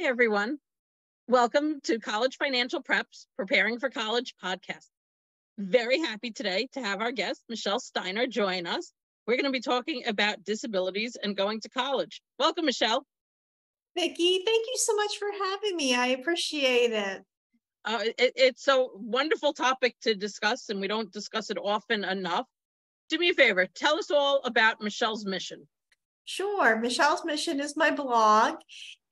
Hi, everyone. Welcome to College Financial Preps Preparing for College podcast. Very happy today to have our guest, Michelle Steiner, join us. We're going to be talking about disabilities and going to college. Welcome, Michelle. Vicki, thank you so much for having me. I appreciate it. Uh, it it's a wonderful topic to discuss, and we don't discuss it often enough. Do me a favor, tell us all about Michelle's mission. Sure. Michelle's Mission is my blog.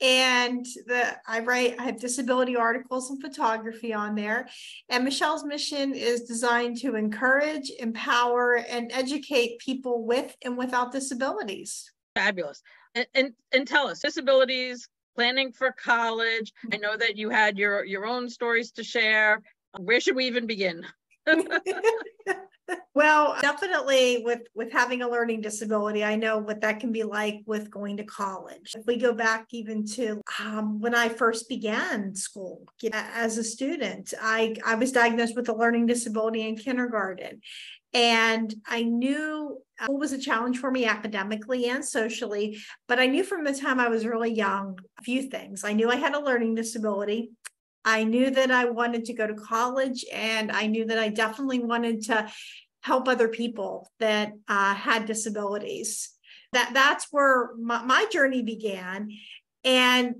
And the I write, I have disability articles and photography on there. And Michelle's mission is designed to encourage, empower, and educate people with and without disabilities. Fabulous. And, and, and tell us disabilities, planning for college. I know that you had your, your own stories to share. Where should we even begin? well definitely with with having a learning disability i know what that can be like with going to college. If we go back even to um, when i first began school as a student i i was diagnosed with a learning disability in kindergarten. And i knew it was a challenge for me academically and socially but i knew from the time i was really young a few things. I knew i had a learning disability I knew that I wanted to go to college and I knew that I definitely wanted to help other people that uh, had disabilities. That that's where my, my journey began. And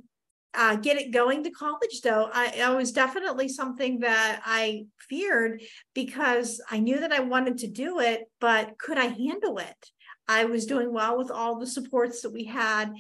uh, get it going to college though I, was definitely something that i feared because i knew that i wanted to do it but could i handle it i was doing well with all the supports that we had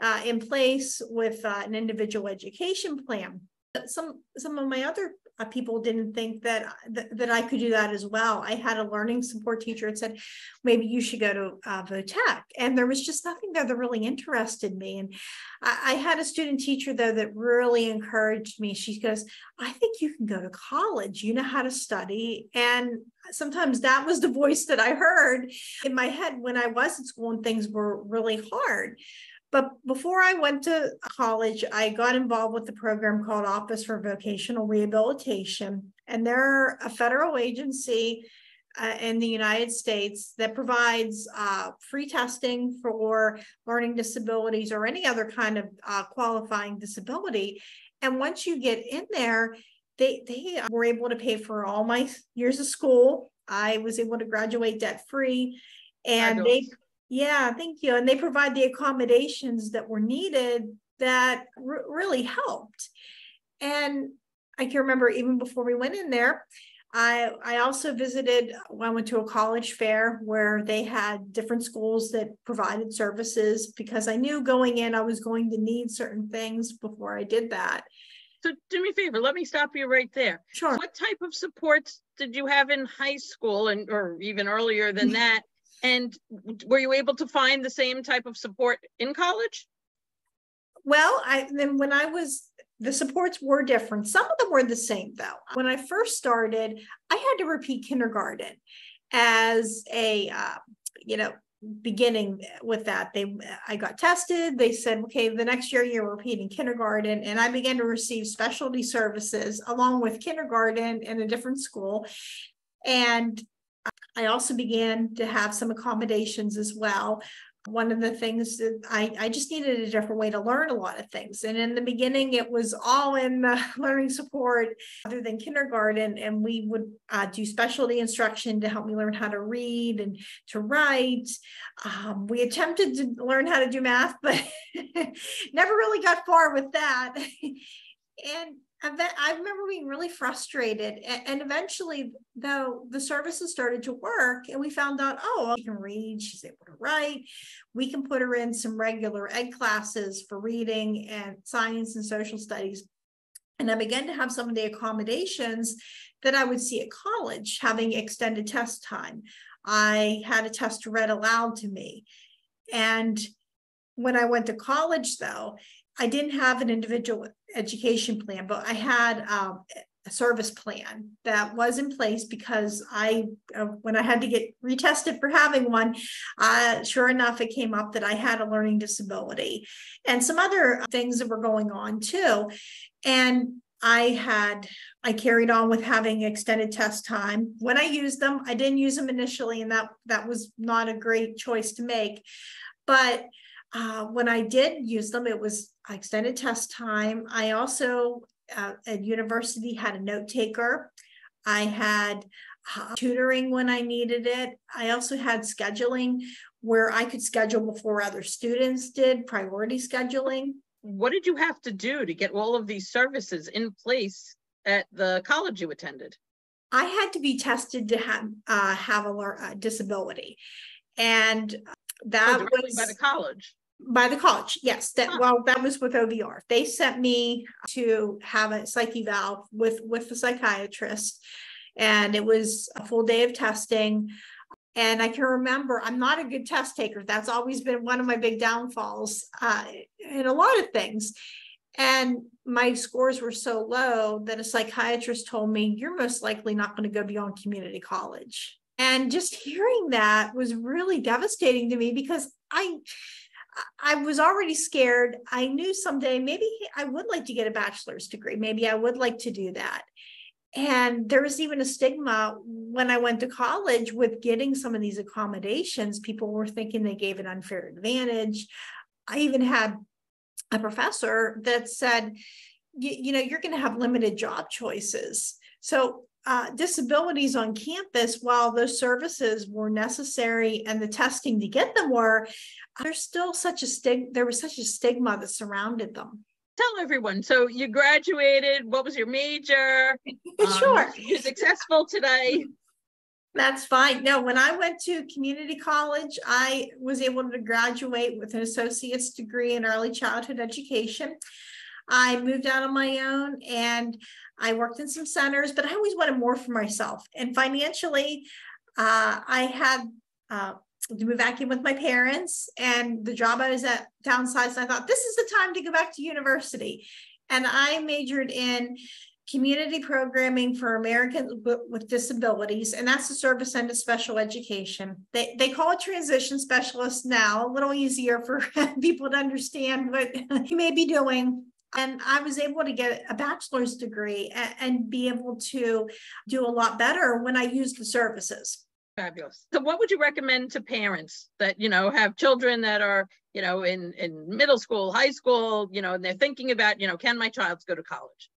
uh, in place with uh, an individual education plan some some of my other uh, people didn't think that, that, that I could do that as well. I had a learning support teacher that said, maybe you should go to uh, Votech, and there was just nothing there that really interested me. And I, I had a student teacher though that really encouraged me. She goes, "I think you can go to college. You know how to study." And sometimes that was the voice that I heard in my head when I was in school and things were really hard. But before I went to college, I got involved with the program called Office for Vocational Rehabilitation. And they're a federal agency uh, in the United States that provides uh, free testing for learning disabilities or any other kind of uh, qualifying disability. And once you get in there, they, they were able to pay for all my years of school. I was able to graduate debt free. And they yeah, thank you. And they provide the accommodations that were needed that r- really helped. And I can remember even before we went in there, I I also visited. I went to a college fair where they had different schools that provided services because I knew going in I was going to need certain things before I did that. So do me a favor, let me stop you right there. Sure. What type of supports did you have in high school and or even earlier than that and were you able to find the same type of support in college? Well, I then when I was the supports were different. Some of them were the same though. When I first started, I had to repeat kindergarten as a uh, you know beginning with that they i got tested they said okay the next year you're repeating kindergarten and i began to receive specialty services along with kindergarten in a different school and I also began to have some accommodations as well. One of the things that I, I just needed a different way to learn a lot of things. And in the beginning, it was all in the learning support other than kindergarten. And we would uh, do specialty instruction to help me learn how to read and to write. Um, we attempted to learn how to do math, but never really got far with that. and I remember being really frustrated. And eventually, though, the services started to work, and we found out, oh, she can read, she's able to write. We can put her in some regular ed classes for reading and science and social studies. And I began to have some of the accommodations that I would see at college, having extended test time. I had a test read aloud to me. And when I went to college, though, I didn't have an individual education plan, but I had um, a service plan that was in place because I, uh, when I had to get retested for having one, uh, sure enough, it came up that I had a learning disability and some other things that were going on too. And I had, I carried on with having extended test time. When I used them, I didn't use them initially, and that that was not a great choice to make. But uh, when I did use them, it was extended test time. I also uh, at university had a note taker. I had uh, tutoring when I needed it. I also had scheduling where I could schedule before other students did, priority scheduling. What did you have to do to get all of these services in place at the college you attended? I had to be tested to have uh, have a, a disability, and that oh, was by the college. By the college, yes. That huh. well, that was with OVR. They sent me to have a psych eval with with the psychiatrist, and it was a full day of testing. And I can remember I'm not a good test taker. That's always been one of my big downfalls uh, in a lot of things. And my scores were so low that a psychiatrist told me, You're most likely not going to go beyond community college. And just hearing that was really devastating to me because I I was already scared. I knew someday maybe I would like to get a bachelor's degree. Maybe I would like to do that. And there was even a stigma when I went to college with getting some of these accommodations. People were thinking they gave an unfair advantage. I even had a professor that said, you know, you're going to have limited job choices. So uh, disabilities on campus, while those services were necessary and the testing to get them were, there's still such a stigma. There was such a stigma that surrounded them. Tell everyone. So you graduated. What was your major? sure. Um, you're successful today. That's fine. No, when I went to community college, I was able to graduate with an associate's degree in early childhood education. I moved out on my own and I worked in some centers, but I always wanted more for myself. And financially, uh, I had uh, to move back in with my parents, and the job I was at downsized. I thought this is the time to go back to university, and I majored in community programming for Americans with disabilities, and that's the service end of special education. They, they call it transition specialist now, a little easier for people to understand what you may be doing and I was able to get a bachelor's degree and, and, be able to do a lot better when I used the services. Fabulous. So what would you recommend to parents that, you know, have children that are, you know, in, in middle school, high school, you know, and they're thinking about, you know, can my child go to college?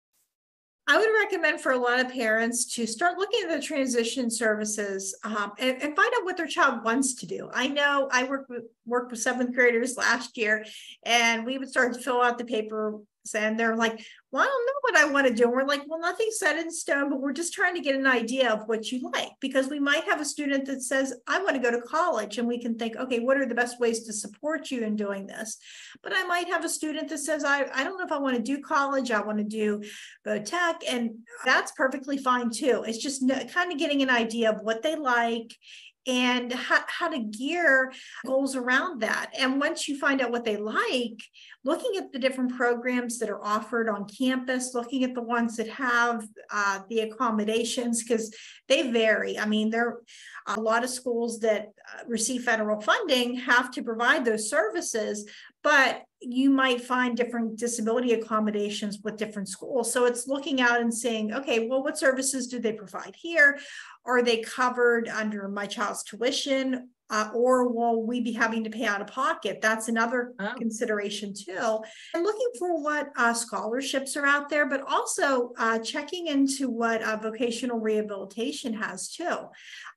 I would recommend for a lot of parents to start looking at the transition services um, and, and, find out what their child wants to do. I know I worked with worked with seventh graders last year, and we would start to fill out the paper and they're like, well, I don't know what I want to do. And we're like, well, nothing's set in stone, but we're just trying to get an idea of what you like because we might have a student that says, I want to go to college. And we can think, okay, what are the best ways to support you in doing this? But I might have a student that says, I, I don't know if I want to do college. I want to do Votech. And that's perfectly fine too. It's just kind of getting an idea of what they like and how, how to gear goals around that. And once you find out what they like, looking at the different programs that are offered on campus, looking at the ones that have uh, the accommodations, because they vary. I mean, there are a lot of schools that uh, receive federal funding have to provide those services, but you might find different disability accommodations with different schools. So it's looking out and saying, okay, well, what services do they provide here? Are they covered under my child's tuition? Uh, or will we be having to pay out of pocket? That's another oh. consideration too. And looking for what uh, scholarships are out there, but also uh, checking into what uh, vocational rehabilitation has too.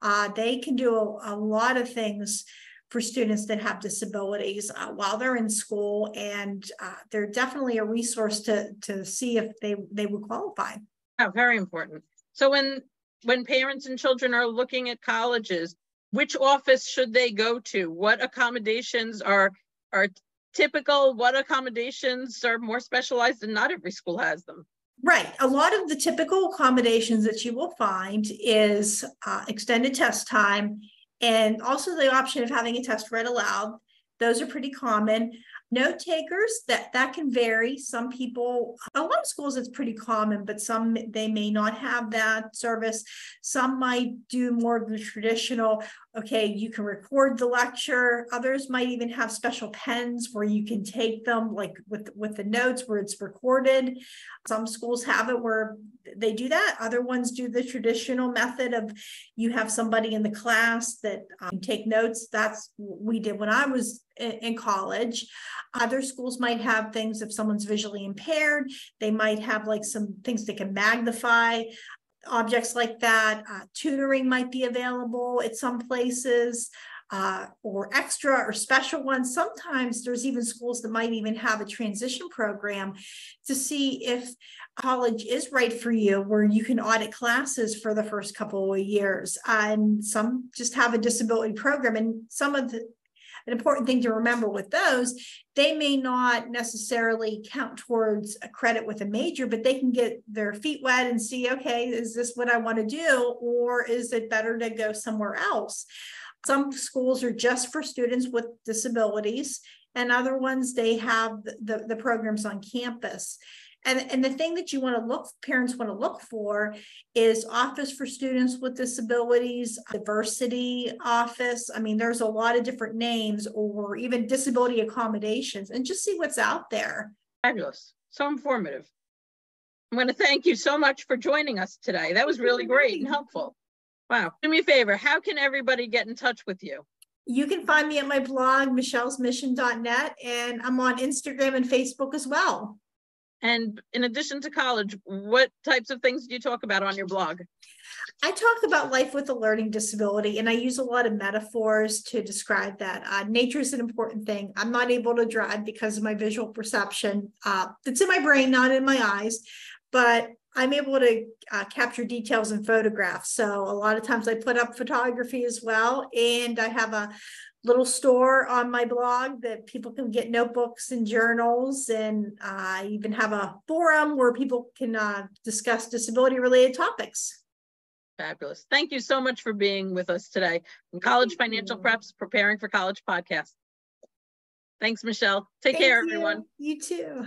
Uh, they can do a, a lot of things for students that have disabilities uh, while they're in school, and uh, they're definitely a resource to to see if they they would qualify. Oh, very important. So when when parents and children are looking at colleges, which office should they go to? What accommodations are are typical? What accommodations are more specialized and not every school has them? Right. A lot of the typical accommodations that you will find is uh, extended test time and also the option of having a test read aloud. Those are pretty common. Note takers, that, that can vary. Some people, a lot of schools it's pretty common, but some they may not have that service. Some might do more of the traditional, okay, you can record the lecture. Others might even have special pens where you can take them like with, with the notes where it's recorded. Some schools have it where they do that. Other ones do the traditional method of you have somebody in the class that um, take notes. That's what we did when I was in, in college. Other schools might have things if someone's visually impaired, they might have like some things that can magnify objects like that. Uh, tutoring might be available at some places uh, or extra or special ones. Sometimes there's even schools that might even have a transition program to see if college is right for you, where you can audit classes for the first couple of years. And some just have a disability program. And some of the an important thing to remember with those, they may not necessarily count towards a credit with a major, but they can get their feet wet and see, okay, is this what I want to do? Or is it better to go somewhere else? Some schools are just for students with disabilities, and other ones they have the, the, programs on campus. And, and the thing that you want to look, parents want to look for is office for students with disabilities, diversity office. I mean, there's a lot of different names or even disability accommodations and just see what's out there. Fabulous. So informative. I'm going to thank you so much for joining us today. That was really great and helpful. Wow. Do me a favor. How can everybody get in touch with you? You can find me at my blog, michellesmission.net, and I'm on Instagram and Facebook as well. And in addition to college, what types of things do you talk about on your blog? I talk about life with a learning disability, and I use a lot of metaphors to describe that. Uh, nature is an important thing. I'm not able to drive because of my visual perception. Uh, it's in my brain, not in my eyes, but I'm able to uh, capture details in photographs. So a lot of times I put up photography as well. And I have a little store on my blog that people can get notebooks and journals. And I even have a forum where people can uh, discuss disability related topics. Fabulous. Thank you so much for being with us today. From College Financial Preps, Preparing for College podcast. Thanks, Michelle. Take Thank care, you. everyone. You too.